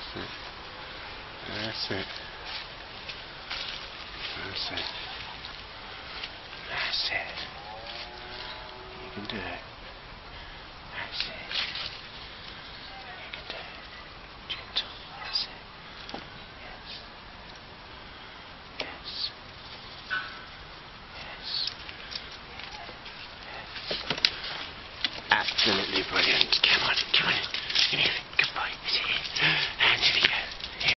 That's it. That's it. That's it. That's it. You can do it. That's it. You can do it. Gentle. That's it. Yes. Yes. Yes. Absolutely brilliant. Come on, come on.